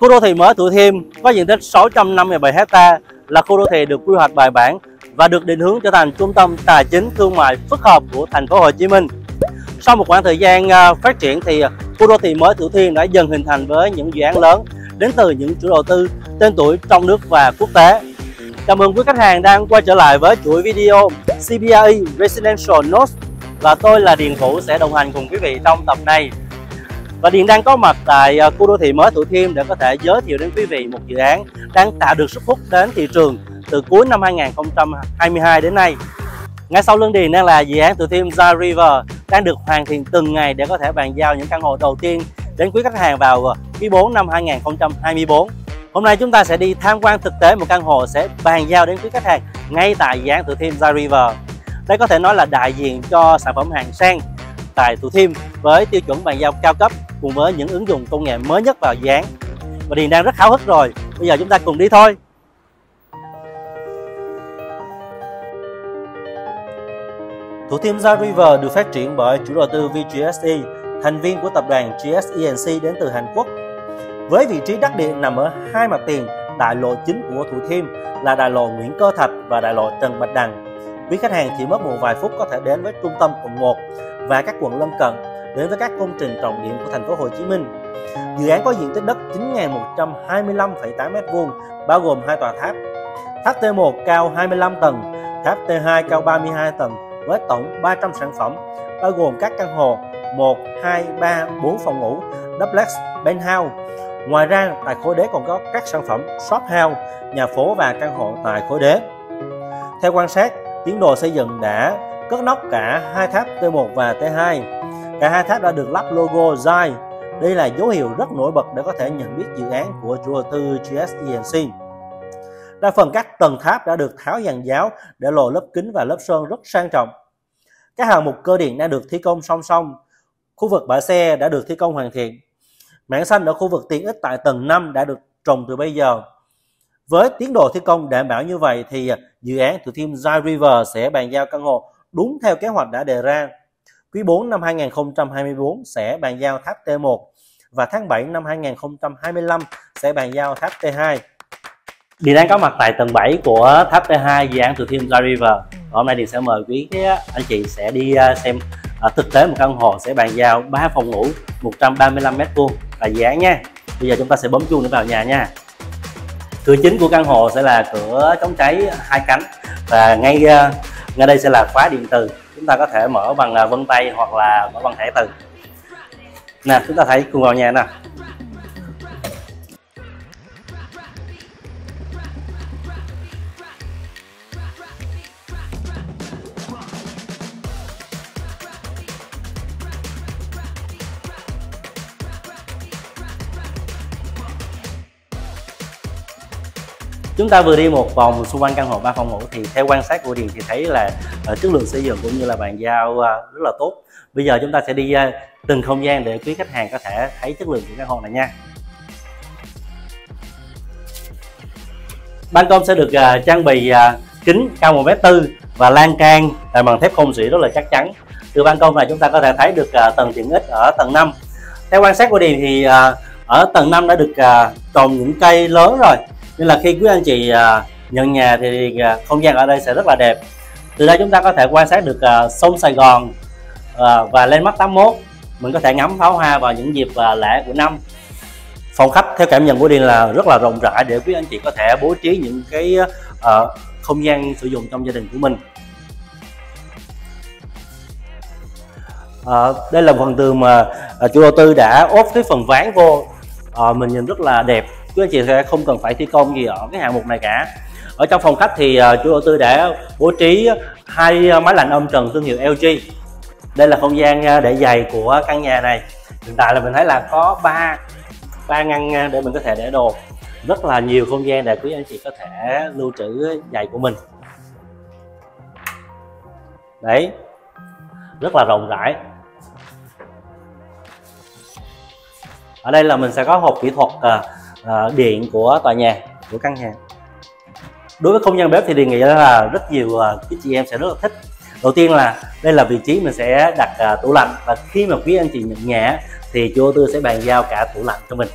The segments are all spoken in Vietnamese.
Khu đô thị mới Thủ Thiêm có diện tích 657 ha là khu đô thị được quy hoạch bài bản và được định hướng trở thành trung tâm tài chính thương mại phức hợp của thành phố Hồ Chí Minh. Sau một khoảng thời gian à, phát triển thì à, khu đô thị mới Thủ Thiêm đã dần hình thành với những dự án lớn đến từ những chủ đầu tư tên tuổi trong nước và quốc tế. Chào mừng quý khách hàng đang quay trở lại với chuỗi video CBRE Residential Notes và tôi là Điền Vũ sẽ đồng hành cùng quý vị trong tập này. Và Điền đang có mặt tại ờ, khu đô thị mới Thủ Thiêm để có thể giới thiệu đến quý vị một dự án đang tạo được sức hút đến thị trường từ cuối năm 2022 đến nay. Ngay sau lưng Điền đang là dự án Thủ Thiêm Zai River đang được hoàn thiện từng ngày để có thể bàn giao những căn hộ đầu tiên đến quý khách hàng vào ờ, quý 4 năm 2024. Hôm nay chúng ta sẽ đi tham quan thực tế một căn hộ sẽ bàn giao đến quý khách hàng ngay tại dự án Thủ Thiêm Zai River. Đây có thể nói là đại diện cho sản phẩm hàng sang tại Thủ Thiêm với tiêu chuẩn bàn giao cao cấp cùng với những ứng dụng công nghệ mới nhất vào dự án. Và Điền đang rất háo hức rồi. Bây giờ chúng ta cùng đi thôi. Thủ Thiêm Gia River được phát triển bởi chủ đầu tư VGSE, thành viên của tập đoàn GSENC đến từ Hàn Quốc. Với vị trí đắc địa nằm ở hai mặt tiền đại lộ chính của Thủ Thiêm là đại lộ Nguyễn Cơ Thạch và đại lộ Trần Bạch Đằng. Quý khách hàng chỉ mất một vài phút có thể đến với trung tâm quận 1 và các quận lân cận đến với các công trình trọng điểm của thành phố Hồ Chí Minh. Dự án có diện tích đất 9.125,8 m2 bao gồm hai tòa tháp. Tháp T1 cao 25 tầng, tháp T2 cao 32 tầng với tổng 300 sản phẩm bao gồm các căn hộ 1, 2, 3, 4 phòng ngủ, duplex, penthouse. Ngoài ra, tại khối đế còn có các sản phẩm shop house, nhà phố và căn hộ tại khối đế. Theo quan sát, tiến độ xây dựng đã cất nóc cả hai tháp T1 và T2. Cả hai tháp đã được lắp logo Zai. Đây là dấu hiệu rất nổi bật để có thể nhận biết dự án của chủ đầu tư GSENC. Đa phần các tầng tháp đã được tháo dàn giáo để lộ lớp kính và lớp sơn rất sang trọng. Các hạng mục cơ điện đã được thi công song song. Khu vực bãi xe đã được thi công hoàn thiện. Mảng xanh ở khu vực tiện ích tại tầng 5 đã được trồng từ bây giờ. Với tiến độ thi công đảm bảo như vậy thì dự án Thủ Thiêm Zai River sẽ bàn giao căn hộ đúng theo kế hoạch đã đề ra. Quý 4 năm 2024 sẽ bàn giao tháp T1 và tháng 7 năm 2025 sẽ bàn giao tháp T2. Điền đang có mặt tại tầng 7 của tháp T2 dự án từ Thiên Zai River. Hôm nay Điền sẽ mời quý anh chị sẽ đi à, xem à, thực tế một căn hộ sẽ bàn giao 3 phòng ngủ 135m2 là dự án nha. Bây giờ chúng ta sẽ bấm chuông để vào nhà nha. Cửa chính của căn hộ sẽ là cửa chống cháy hai cánh và ngay à, ngay đây sẽ là khóa điện từ. Chúng ta có thể mở bằng à, vân tay hoặc là mở bằng thẻ từ. Nè, chúng ta thấy cùng vào nhà nè. Chúng ta vừa đi một vòng xung quanh căn hộ 3 phòng ngủ thì theo quan sát của Điền thì thấy là uh, chất lượng xây dựng cũng như là bàn giao uh, rất là tốt. Bây giờ chúng ta sẽ đi uh, từng không gian để quý khách hàng có thể thấy chất lượng của căn hộ này nha. Ban công sẽ được uh, trang bị uh, kính cao 1 m tư và lan can là bằng thép không rỉ rất là chắc chắn. Từ ban công này chúng ta có thể thấy được uh, tầng tiện ích ở tầng 5 theo quan sát của Điền thì uh, ở tầng 5 đã được uh, trồng những cây lớn rồi nên là khi quý anh chị à, nhận nhà thì à, không gian ở đây sẽ rất là đẹp. Từ đây chúng ta có thể quan sát được à, sông Sài Gòn và lên mắt 81 mình có thể ngắm pháo hoa vào những dịp lễ của năm. Phòng khách theo cảm nhận của Điền là rất là rộng rãi để quý anh chị có thể bố trí những cái uh, không gian sử dụng trong gia đình của mình. Uh, đây là phần tường mà uh, chủ đầu tư đã ốp cái phần ván vô. Uh, mình nhìn rất là đẹp quý anh chị sẽ không cần phải thi công gì ở cái hạng mục này cả. Ở trong phòng khách thì à, chủ đầu tư đã bố trí hai máy lạnh âm trần thương hiệu LG đây là không gian à, để giày của căn nhà này. Hiện tại là mình thấy là có ba ba ngăn à, để mình có thể để đồ. Rất là nhiều không gian để quý anh chị có thể lưu trữ giày của mình. Đấy. Rất là rộng rãi. Ở đây là mình sẽ có hộp kỹ thuật uh, điện của tòa nhà của căn nhà. Đối với không gian bếp thì đề nghị là rất nhiều uh, cái chị em sẽ rất là thích. Đầu tiên là đây là vị trí mình sẽ đặt uh, tủ lạnh và khi mà quý anh chị nhận nhà thì chủ đầu tư sẽ bàn giao cả tủ lạnh cho mình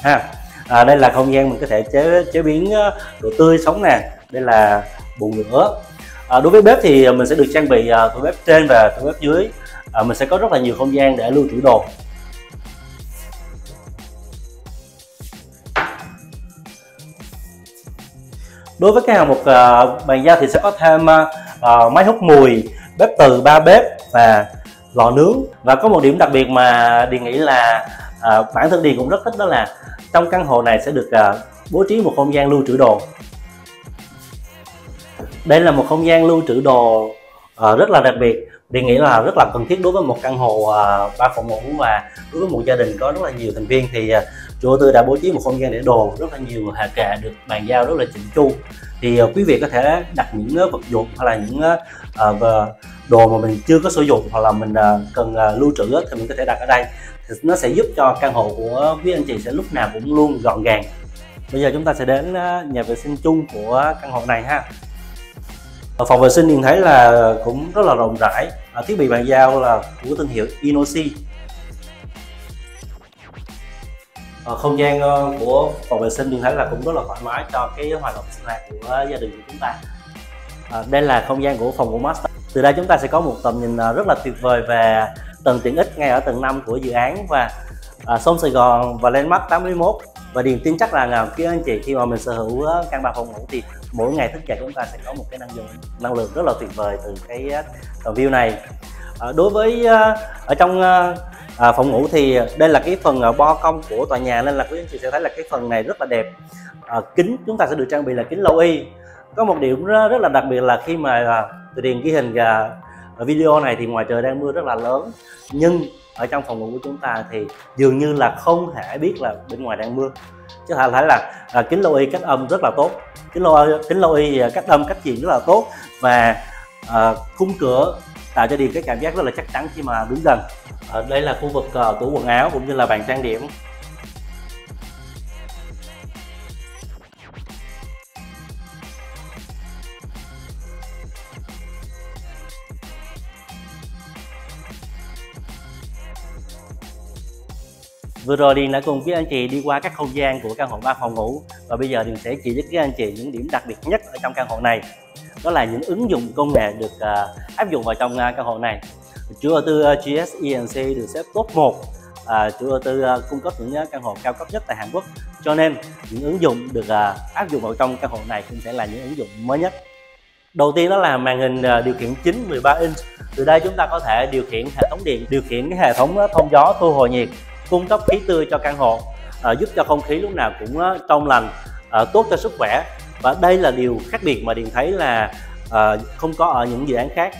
ha. À, đây là không gian mình có thể chế chế biến đồ tươi sống nè đây là bồn lửa. À, đối với bếp thì mình sẽ được trang bị uh, tủ bếp trên và tủ bếp dưới. À, mình sẽ có rất là nhiều không gian để lưu trữ đồ. Đối với cái hạng mục uh, bàn giao thì sẽ có thêm uh, máy hút mùi bếp từ ba bếp và lò nướng. Và có một điểm đặc biệt mà điền nghĩ là uh, bản thân điền cũng rất thích đó là trong căn hộ này sẽ được uh, bố trí một không gian lưu trữ đồ. Đây là một không gian lưu trữ đồ uh, rất là đặc biệt. Điền nghĩ là rất là cần thiết đối với một căn hộ uh, ba phòng ngủ và đối với một gia đình có rất là nhiều thành viên thì uh, chủ đầu tư đã bố trí một không gian để đồ rất là nhiều hạ kệ được bàn giao rất là chỉnh chu. Thì uh, quý vị có thể đặt những uh, vật dụng hoặc là những uh, đồ mà mình chưa có sử dụng hoặc là mình uh, cần uh, lưu trữ thì mình có thể đặt ở đây. Thì nó sẽ giúp cho căn hộ của quý anh chị sẽ lúc nào cũng luôn gọn gàng. Bây giờ chúng ta sẽ đến nhà vệ sinh chung của căn hộ này ha phòng vệ sinh nhìn thấy là cũng rất là rộng rãi. À, thiết bị bàn giao là của thương hiệu Inoxi. à, không gian ờ, của phòng vệ sinh nhìn thấy là cũng rất là thoải mái cho cái hoạt động sinh hoạt của gia đình của chúng ta. À, đây là không gian của phòng của master. Từ đây chúng ta sẽ có một tầm nhìn ờ, rất là tuyệt vời về tầng tiện ích ngay ở tầng 5 của dự án và à, sông Sài Gòn và Landmark 81 và điền tin chắc là à, phía anh chị khi mà mình sở hữu ờ, căn ba phòng ngủ thì mỗi ngày thức dậy chúng ta sẽ có một cái năng lượng năng lượng rất là tuyệt vời từ cái uh, view này. À, đối với uh, ở trong uh, à, phòng ngủ thì đây là cái phần uh, bo cong của tòa nhà nên là quý anh chị sẽ thấy là cái phần này rất là đẹp. À, kính chúng ta sẽ được trang bị là kính lâu y. Có một điểm rất, rất là đặc biệt là khi mà uh, từ điền ghi hình uh, video này thì ngoài trời đang mưa rất là lớn nhưng ở trong phòng ngủ của chúng ta thì dường như là không thể biết là bên ngoài đang mưa. Chứ không phải là à, kính lâu y cách âm rất là tốt. Kính lâu kính lâu y à, cách âm cách diện rất là tốt và à, khung cửa tạo cho điền cái cảm giác rất là chắc chắn khi mà đứng gần. Ở đây là khu vực uh, tủ quần áo cũng như là bàn trang điểm. Vừa rồi Điền đã cùng với anh chị đi qua các không gian của căn hộ 3 phòng ngủ. Và bây giờ Điền sẽ chỉ với các anh chị những điểm đặc biệt nhất ở trong căn hộ này. Đó là những ứng dụng công nghệ được uh, áp dụng vào trong uh, căn hộ này. Chủ đầu tư à, uh, GS ENC được xếp top 1 À, chủ đầu tư uh, cung cấp những căn hộ cao cấp nhất tại Hàn Quốc. Cho nên những ứng dụng được uh, áp dụng vào trong căn hộ này cũng sẽ là những ứng dụng mới nhất. Đầu tiên đó là màn hình uh, điều khiển chính 13 inch. Từ đây chúng ta có thể điều khiển hệ thống điện điều khiển cái hệ thống thông gió thu hồi nhiệt cung cấp khí tươi cho căn hộ à, giúp cho không khí lúc nào cũng uh, trong lành à, tốt cho sức khỏe. Và đây là điều khác biệt mà điền thấy là à, không có ở những dự án khác.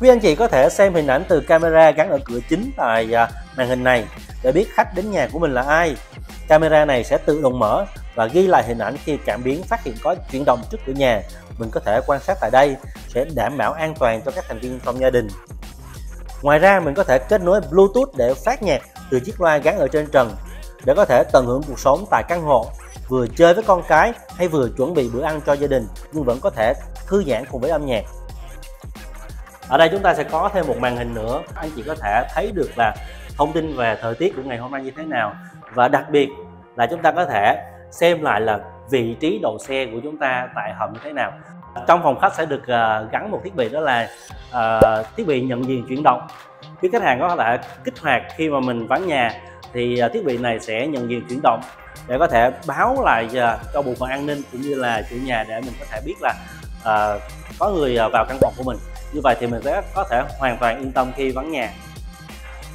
Quý anh chị có thể xem hình ảnh từ camera gắn ở cửa chính tại à, màn hình này để biết khách đến nhà của mình là ai. Camera này sẽ tự động mở và ghi lại hình ảnh khi cảm biến phát hiện có chuyển động trước cửa nhà. Mình có thể quan sát tại đây sẽ đảm bảo an toàn cho các thành viên trong gia đình. Ngoài ra mình có thể kết nối Bluetooth để phát nhạc từ chiếc loa gắn ở trên trần để có thể tận hưởng cuộc sống tại căn hộ, vừa chơi với con cái hay vừa chuẩn bị bữa ăn cho gia đình nhưng vẫn có thể thư giãn cùng với âm nhạc. Ở đây chúng ta sẽ có thêm một màn hình nữa, anh chị có thể thấy được là thông tin về thời tiết của ngày hôm nay như thế nào. Và đặc biệt là chúng ta có thể xem lại là vị trí đậu xe của chúng ta tại hầm như thế nào. Ờ. trong phòng khách sẽ được uh, gắn một thiết bị đó là uh, thiết bị nhận diện chuyển động. Khi khách hàng có thể kích hoạt khi mà mình vắng nhà thì uh, thiết bị này sẽ nhận diện chuyển động để có thể báo lại uh, cho bộ phận an ninh cũng như là chủ nhà để mình có thể biết là uh, có người uh, vào căn phòng của mình. Như vậy thì mình sẽ có thể hoàn toàn yên tâm khi vắng nhà.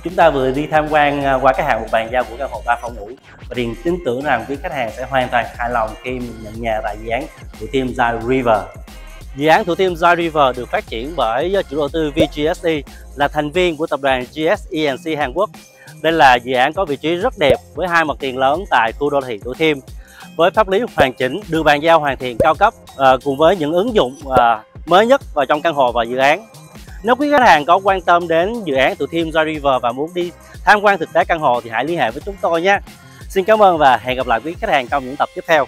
Chúng ta vừa đi tham quan qua cái hạng mục bàn giao của căn hộ 3 phòng ngủ. Và điền tin tưởng rằng quý khách hàng sẽ hoàn toàn hài lòng khi mình nhận nhà tại dự án của team Zai River. Dự án Thủ Thiêm Joy River được phát triển bởi chủ đầu tư VGSE là thành viên của tập đoàn gsenc Hàn Quốc. Đây là dự án có vị trí rất đẹp với hai mặt tiền lớn tại khu đô thị Thủ Thiêm. Với pháp lý hoàn chỉnh, đưa bàn giao hoàn thiện cao cấp à, cùng với những ứng dụng à, mới nhất vào trong căn hộ và dự án. Nếu quý khách hàng có quan tâm đến dự án Thủ Thiêm Joy River và muốn đi tham quan thực tế căn hộ thì hãy liên hệ với chúng tôi nhé. Xin cảm ơn và hẹn gặp lại quý khách hàng trong những tập tiếp theo.